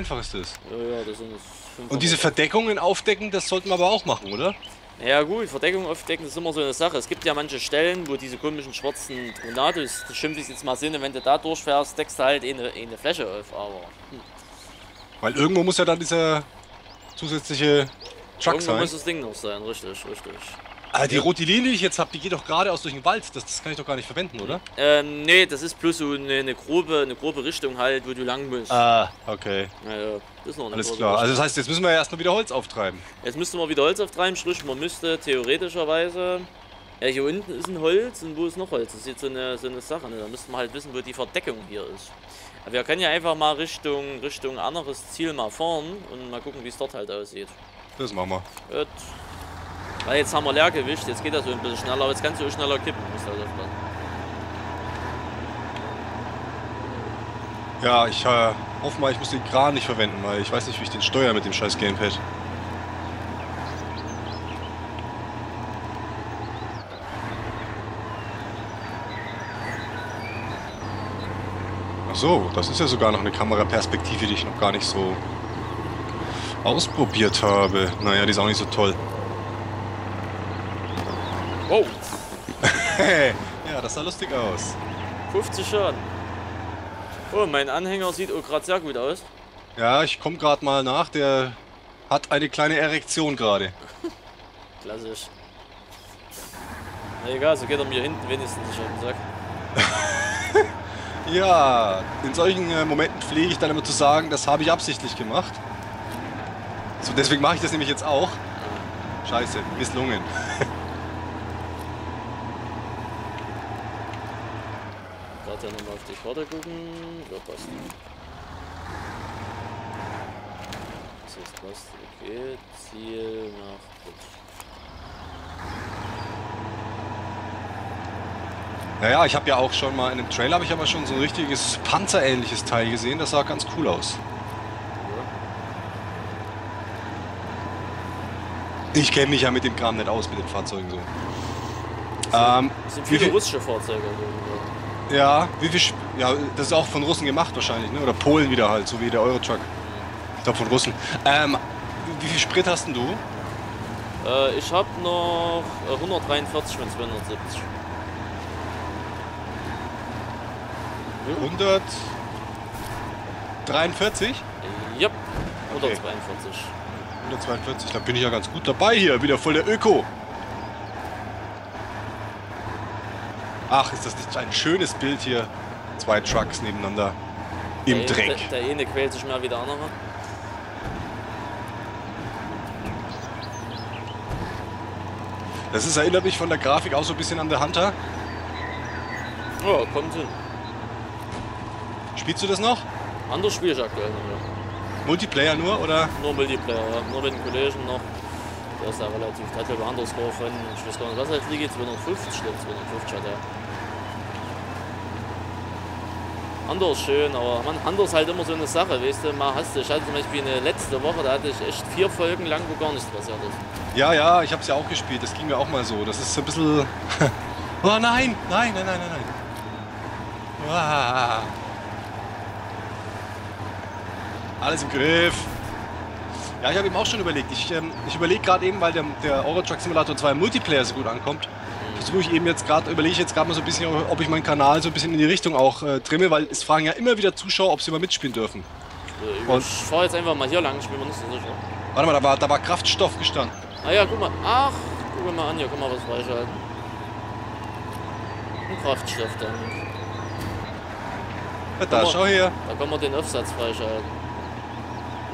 einfach ist das. Ja, ja, das sind 500. Und diese Verdeckungen aufdecken, das sollten wir aber auch machen, oder? Ja gut, Verdeckung aufdecken ist immer so eine Sache. Es gibt ja manche Stellen, wo diese komischen schwarzen Tornados, das schimpfe ich jetzt mal sind, und wenn du da durchfährst, deckst du halt eine, eine Fläche auf, aber hm. Weil irgendwo muss ja dann dieser zusätzliche Truck irgendwo sein. muss das Ding noch sein, richtig, richtig. Ah, die rote Linie, die ich jetzt habe, die geht doch geradeaus durch den Wald. Das, das kann ich doch gar nicht verwenden, oder? Ähm, nee, das ist bloß so eine, eine, grobe, eine grobe Richtung halt, wo du lang musst. Ah, okay. Naja, das ist noch eine Alles klar. Richtung. Also das heißt, jetzt müssen wir ja erstmal wieder Holz auftreiben. Jetzt müsste man wieder Holz auftreiben, sprich man müsste theoretischerweise... Ja, hier unten ist ein Holz und wo ist noch Holz? Das ist jetzt so eine, so eine Sache, ne? Da müssten wir halt wissen, wo die Verdeckung hier ist. Aber wir können ja einfach mal Richtung, Richtung anderes Ziel mal fahren und mal gucken, wie es dort halt aussieht. Das machen wir. Gut. Weil jetzt haben wir Leergewicht, jetzt geht das so ein bisschen schneller, aber jetzt kannst du auch schneller kippen, musst halt aufpassen. Ja, ich äh, hoffe mal, ich muss den Kran nicht verwenden, weil ich weiß nicht, wie ich den steuere mit dem scheiß Gamepad. Ach so, das ist ja sogar noch eine Kameraperspektive, die ich noch gar nicht so ausprobiert habe. Naja, die ist auch nicht so toll. Wow, ja, das sah lustig aus. 50 Schaden. Oh, mein Anhänger sieht auch gerade sehr gut aus. Ja, ich komme gerade mal nach. Der hat eine kleine Erektion gerade. Klassisch. Na egal, so geht er mir hinten wenigstens nicht auf den Sack. Ja, in solchen äh, Momenten pflege ich dann immer zu sagen, das habe ich absichtlich gemacht. So, deswegen mache ich das nämlich jetzt auch. Scheiße, misslungen. Ja nochmal auf die Karte gucken. Ja, passt. Das ist passt. Okay, Ziel nach Putsch. Naja, ich habe ja auch schon mal in einem Trailer habe ich aber schon so ein richtiges panzerähnliches Teil gesehen. Das sah ganz cool aus. Ich kenne mich ja mit dem Kram nicht aus, mit den Fahrzeugen so. Ähm, Das sind viele viel- russische Fahrzeuge. irgendwo. Ja, wie viel, Sp- ja, das ist auch von Russen gemacht wahrscheinlich, ne? Oder Polen wieder halt, so wie der Eurotruck. Ich glaube von Russen. Ähm, wie viel Sprit hast denn du? Äh, ich habe noch äh, 143 von 270. 143? Ja, Okay. 142. 142, da bin ich ja ganz gut dabei hier, wieder voll der Öko. Ach, ist das nicht ein schönes Bild hier? Zwei Trucks nebeneinander im der, Dreck. Der, der eine quält sich mehr wie der andere. Das ist, erinnert mich von der Grafik auch so ein bisschen an der Hunter. Ja, kommt hin. Spielst du das noch? Anders spiele ich aktuell noch, ja. Multiplayer nur oder? Nur Multiplayer, ja. Nur mit einem Kollegen noch. Der ist ja relativ, der hat ja über Underscore von, ich weiß gar nicht, was er jetzt liegt, 250, ich glaube 250 hat er. Under ist schön, aber man, Under ist halt immer so eine Sache, weißt du, mal hast du, ich hatte zum Beispiel eine letzte Woche, da hatte ich echt vier Folgen lang, wo gar nichts passiert ist. Ja, ja, ich habe es ja auch gespielt. Das ging mir auch mal so. Das ist so ein bisschen. oh nein, nein, nein, nein, nein, nein. Ah. Alles im Griff. Ja, ich habe eben auch schon überlegt. Ich, ähm, ich überlege gerade eben, weil der, der Euro Truck Simulator 2 im Multiplayer so gut ankommt, versuche ich eben jetzt gerade, überlege ich jetzt gerade mal so ein bisschen, ob ich meinen Kanal so ein bisschen in die Richtung auch äh, trimme, weil es fragen ja immer wieder Zuschauer, ob sie mal mitspielen dürfen. Und- ich fahre jetzt einfach mal hier lang, ich bin mir nicht so sicher. Warte mal, da war, da war Kraftstoff gestanden. Ah ja, guck mal, ach, guck mal an, hier kann man was freischalten. Ein Kraftstofftank. Ja, da, Guck mal. schau her. Da kann man den Aufsatz freischalten.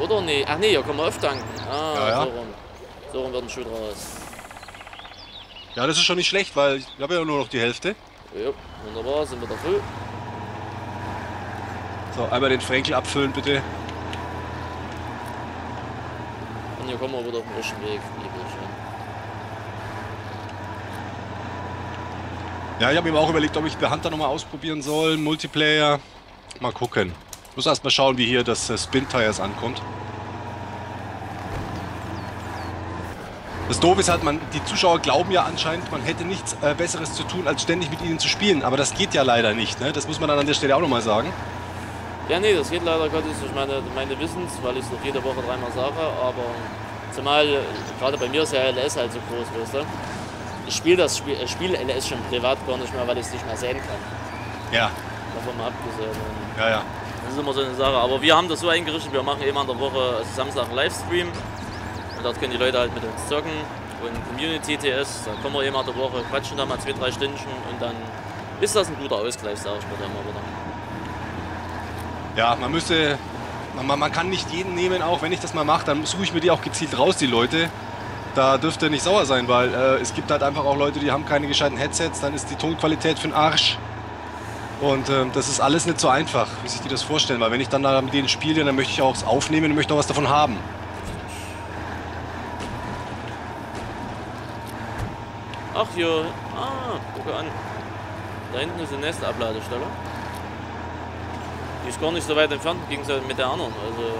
Oder? Nee. Ach nee, hier kann man auftanken. Ah, Ja, ja. so rum. So rum wird ein Schuh raus. Ja, das ist schon nicht schlecht, weil ich habe ja nur noch die Hälfte. Ja, wunderbar, sind wir da voll. So, einmal den Frenkel abfüllen, bitte. Und hier kommen wir wieder auf den richtigen Weg. Ja, ich habe mir auch überlegt, ob ich der Hunter nochmal ausprobieren soll. Multiplayer. Mal gucken. Muss erst mal schauen, wie hier das äh, Spin Tires ankommt. Das Doof ist halt, man, die Zuschauer glauben ja anscheinend, man hätte nichts äh, Besseres zu tun, als ständig mit ihnen zu spielen. Aber das geht ja leider nicht. Ne? Das muss man dann an der Stelle auch nochmal sagen. Ja, nee, das geht leider Gottes durch meine, meine Wissens, weil ich es doch jede Woche dreimal sage, aber zumal, äh, gerade bei mir ist ja LS halt so groß, weißt du? Ich spiele das Spiel, ich spiele LS schon privat gar nicht mehr, weil ich es nicht mehr sehen kann. Ja, Davon mal abgesehen. Ja, ja. Das ist immer so eine Sache. Aber wir haben das so eingerichtet, wir machen eben an der Woche Samstag einen Livestream. Und dort können die Leute halt mit uns zocken. Und Community TS, da kommen wir eben an der Woche, quatschen da mal zwei, drei Stündchen und dann ist das ein guter Ausgleich, sag ich mir dann mal wieder. Ja, man müsste. Man, man kann nicht jeden nehmen, auch wenn ich das mal mache, dann suche ich mir die auch gezielt raus, die Leute. Da dürfte nicht sauer sein, weil äh, es gibt halt einfach auch Leute, die haben keine gescheiten Headsets, dann ist die Tonqualität für den Arsch. Und ähm, das ist alles nicht so einfach, wie sich die das vorstellen, weil wenn ich dann da mit denen spiele, dann möchte ich auch es aufnehmen und möchte auch was davon haben. Ach hier, ah, gucke an. Da hinten ist die nächste Abladestelle. Die ist gar nicht so weit entfernt, im Gegensatz mit der anderen. Also,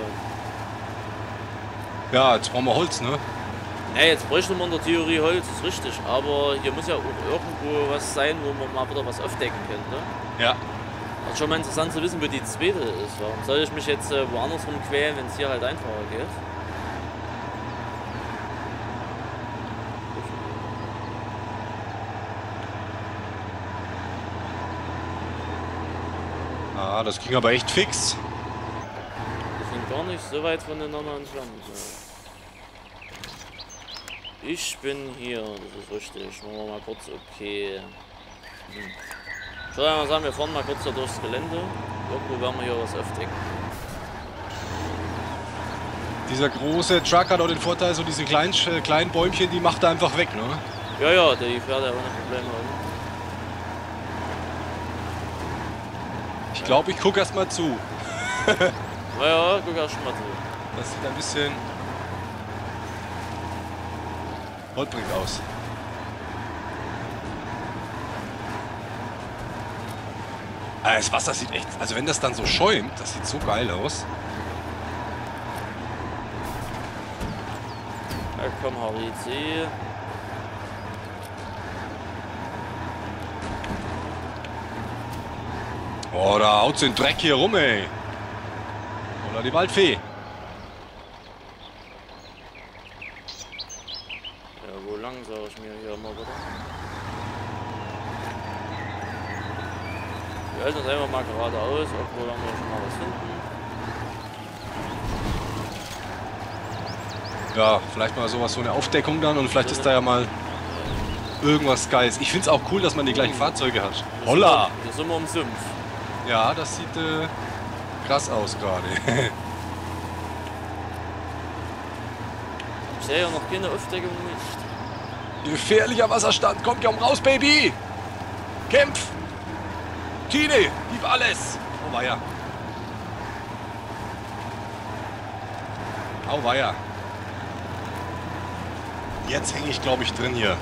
Ja, jetzt brauchen wir Holz, ne? ja, jetzt bräuchte man in der Theorie Holz, ist richtig. Aber hier muss ja auch irgendwo was sein, wo man mal wieder was aufdecken könnte. Ja. Das ist schon mal interessant zu wissen, wo die zweite ist. Warum soll ich mich jetzt äh, woanders rumquälen, wenn es hier halt einfacher geht? Ah, das ging aber echt fix. Wir sind gar nicht so weit voneinander entfernt. Ich bin hier, das ist richtig. Machen wir mal kurz okay. Hm. Würde mal sagen, wir fahren mal kurz da durchs Gelände. Irgendwo werden wir hier was aufdecken. Dieser große Truck hat auch den Vorteil, so diese kleinen, kleinen Bäumchen, die macht er einfach weg, ne? Ja, ja, die fährt ja ohne Probleme. Ich glaube, ich gucke erst mal zu. Na ja, guck erst mal zu. Das sieht ein bisschen holprig aus. Ah, Das Wasser sieht echt, also wenn das dann so schäumt, das sieht so geil aus. Ja, komm, HWC. Oh, da haut den Dreck hier rum, ey. Oder die Waldfee. Ja, wo lang, sag ich mir hier mal wieder. Halten uns einfach mal geradeaus, obwohl wir schon mal was finden. Ja, vielleicht mal sowas, so eine Aufdeckung dann und vielleicht ist da ja mal irgendwas Geiles. Ich finde es auch cool, dass man die gleichen Fahrzeuge hat. Holla! Hier sind wir im Sumpf. Ja, das sieht äh, krass aus gerade. Ich sehe ja noch keine Aufdeckung nicht. Gefährlicher Wasserstand, kommt komm raus, Baby! Kämpf! Tine, gib alles! Oh weia. Au weia. Jetzt hänge ich, glaube ich, drin hier.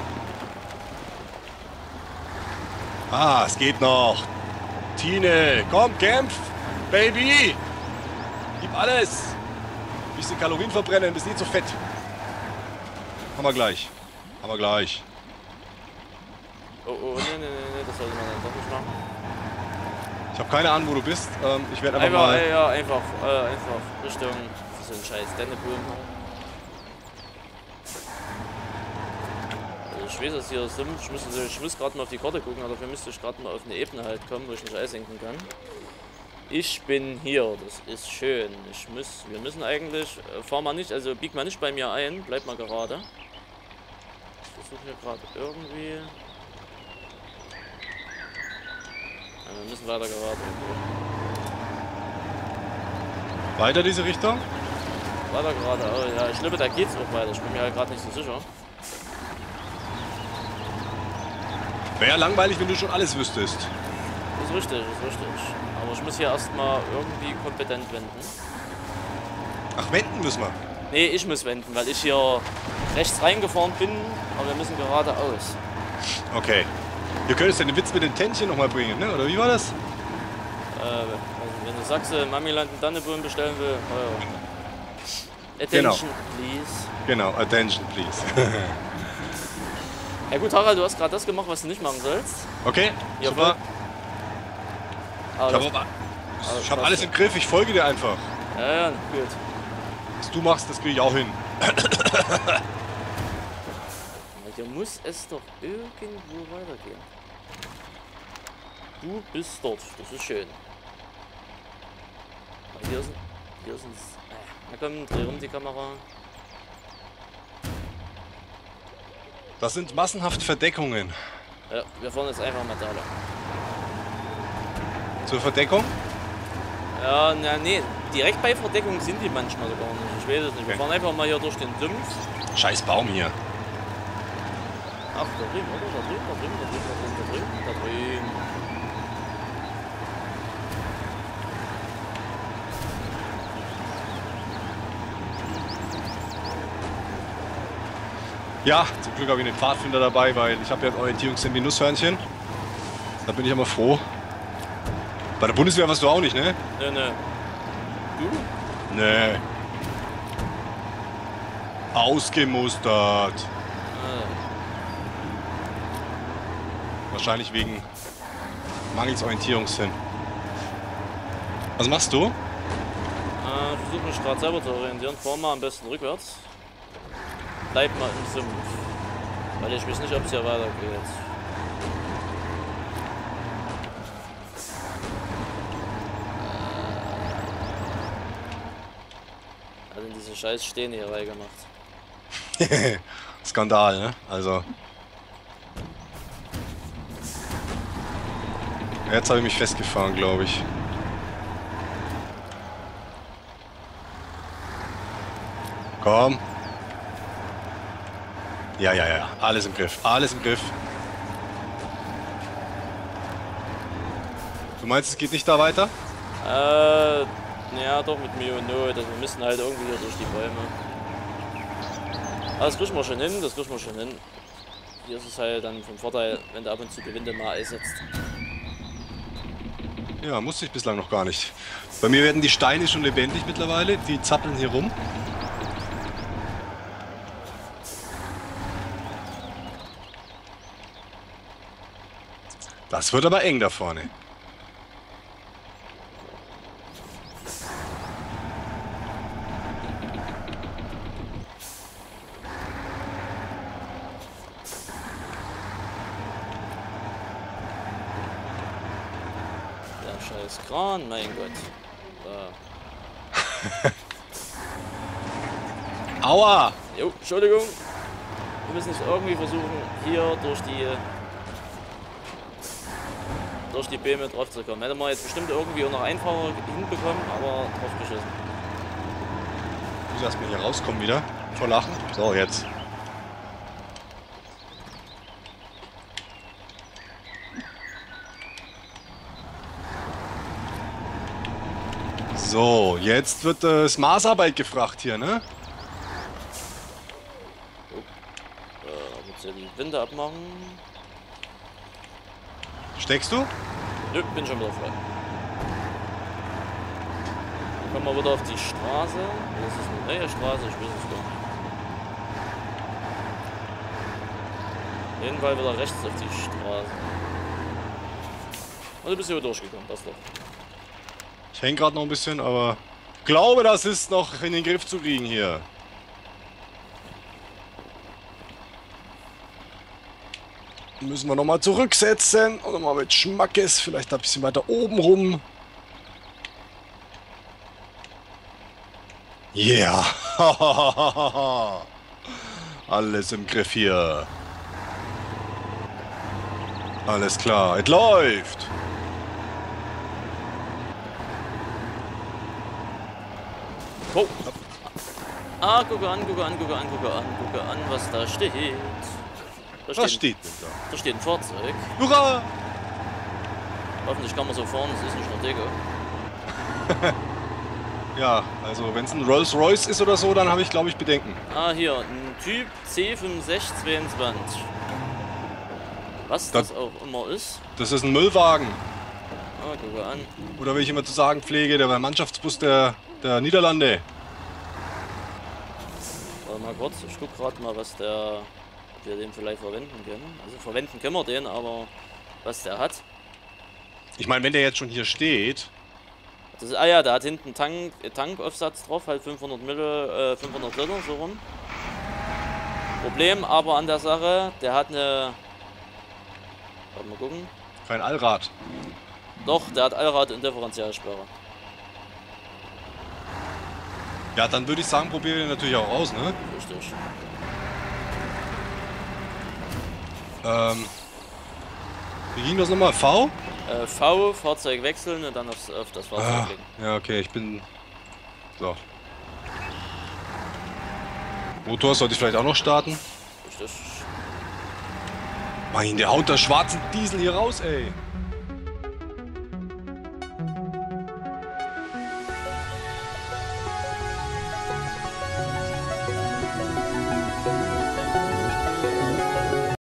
Ah, es geht noch. Tine, komm, kämpf! Baby! Gib alles! Bisschen Kalorien verbrennen, bist nicht so fett. Haben wir gleich. Haben wir gleich. Oh, oh, nee, nee, nee, das sollte man dann doch nicht machen. Ich habe keine Ahnung, wo du bist. Ähm, ich werde einfach, Einfach, mal. ja, einfach, äh, einfach Richtung so ein scheiß Denneboom. Also ich weiß, dass hier Sumpf, ich muss, ich muss gerade mal auf die Karte gucken, aber dafür müsste ich gerade mal auf eine Ebene halt kommen, wo ich mich einsenken kann. Ich bin hier, das ist schön. Ich muss, wir müssen eigentlich, äh, fahr mal nicht, also bieg mal nicht bei mir ein, bleib mal gerade. Ich versuche hier gerade irgendwie. Ja, wir müssen weiter gerade. Weiter diese Richtung? Weiter gerade, oh, ja, ich glaube, da geht's auch weiter. Ich bin mir halt gerade nicht so sicher. Wäre langweilig, wenn du schon alles wüsstest. Ist richtig, ist richtig. Aber ich muss hier erstmal irgendwie kompetent wenden. Ach, wenden müssen wir. Nee, ich muss wenden, weil ich hier rechts reingefahren bin, aber wir müssen geradeaus. Okay. Du könntest ja den Witz mit den Tännchen nochmal bringen, ne? Oder wie war das? Äh, wenn du Sachse Mamiland in Danneboom bestellen will, ja. Genau. Attention, please. Genau, attention please. Ja gut, Harald, du hast gerade das gemacht, was du nicht machen sollst. okay, Ja, super. Aber Ich das, habe aber, Ich habe alles im Griff, ich folge dir einfach. Ja, ja, gut. Was du machst, das kriege ich auch hin. Hier muss es doch irgendwo weitergehen. Du bist dort, das ist schön. Aber hier sind. Hier sind. Na komm, dreh rum die Kamera. Das sind massenhaft Verdeckungen. Ja, wir fahren jetzt einfach mal da lang. Zur Verdeckung? Ja, na nee, direkt bei Verdeckung sind die manchmal sogar nicht. Ich weiß es nicht. Wir Okay. fahren einfach mal hier durch den Sumpf. Scheiß Baum hier. Ach, da drüben, oder? Da drüben, da drüben, da drüben, da drüben, da drüben, da drüben. Ja, zum Glück habe ich einen Pfadfinder dabei, weil ich habe ja ein Orientierungssinn wie Nusshörnchen. Da bin ich immer froh. Bei der Bundeswehr warst du auch nicht, ne? Nö, nö. Du? Nee. Ausgemustert. Ah, Wahrscheinlich wegen mangels Orientierungssinn. Was machst du? äh, ich versuche mich gerade selber zu orientieren. Fahr mal am besten rückwärts. Bleib mal im Sumpf. Weil ich weiß nicht, ob es hier weitergeht. Äh. Hat denn diese scheiß Stehne hier reingemacht? Skandal, ne? Also. Jetzt habe ich mich festgefahren, glaube ich. Komm. Ja, ja, ja. Alles im Griff. Alles im Griff. Du meinst, es geht nicht da weiter? Äh, ja, doch mit Mio Not. Also wir müssen halt irgendwie hier durch die Bäume. Aber das kriegen wir schon hin, das kriegen wir schon hin. Hier ist es halt dann vom Vorteil, wenn du ab und zu Gewinde mal einsetzt. Ja, musste ich bislang noch gar nicht. Bei mir werden die Steine schon lebendig mittlerweile. Die zappeln hier rum. Das wird aber eng da vorne. Der scheiß Kran, mein Gott. Da. Aua! Jo, Entschuldigung. Wir müssen es irgendwie versuchen, hier durch die durch die Bäume drauf zu kommen. Hätte man jetzt bestimmt irgendwie noch einfacher hinbekommen, aber drauf geschissen. Ich muss erstmal hier rauskommen wieder. Vor Lachen. So, jetzt. So, jetzt wird das Maßarbeit gefragt hier, ne? Die Winde abmachen. Steckst du? Nö, bin schon wieder frei. Kommen wir wieder auf die Straße. Das ist eine neue Straße, ich weiß es gar nicht. Jeden Fall wieder rechts auf die Straße. Und du bist hier durchgekommen, das doch. Ich häng gerade noch ein bisschen, aber glaube, das ist noch in den Griff zu kriegen hier. Müssen wir nochmal zurücksetzen und nochmal mit Schmackes, vielleicht ein bisschen weiter oben rum. Yeah. Alles im Griff hier. Alles klar, es läuft. Oh. Ah, gucke an, gucke an, gucke an, gucke an, gucke an, was da steht. Da Was steht, denn da? da steht ein Fahrzeug. Hurra! Hoffentlich kann man so fahren, es ist nicht nur. Ja, also wenn es ein Rolls Royce ist oder so, dann habe ich glaube ich Bedenken. Ah, hier, ein Typ C5622. Was Das- das auch immer ist. Das ist ein Müllwagen. Ah, gucke an. Oder wie ich immer zu sagen pflege, der Mannschaftsbus der, der Niederlande. Warte mal kurz, ich guck gerade mal, was der. Ob wir den vielleicht verwenden können. Also verwenden können wir den, aber was der hat. Ich meine, wenn der jetzt schon hier steht, ist, ah ja, der hat hinten Tank, Tankaufsatz drauf, halt 500 Mille, äh, 500 Liter, so rum. Problem aber an der Sache, der hat eine... Warte mal gucken. Kein Allrad. Doch, der hat Allrad und Differentialsperre. Ja, dann würde ich sagen, probiere den natürlich auch aus, ne? Richtig. Ähm, wie ging das nochmal? V? Äh, v, Fahrzeug wechseln und dann aufs, auf das Fahrzeug Ah, klicken. ja, okay, ich bin... So. Motor sollte ich vielleicht auch noch starten. Richtig. Mein, der haut der schwarzen Diesel hier raus, ey.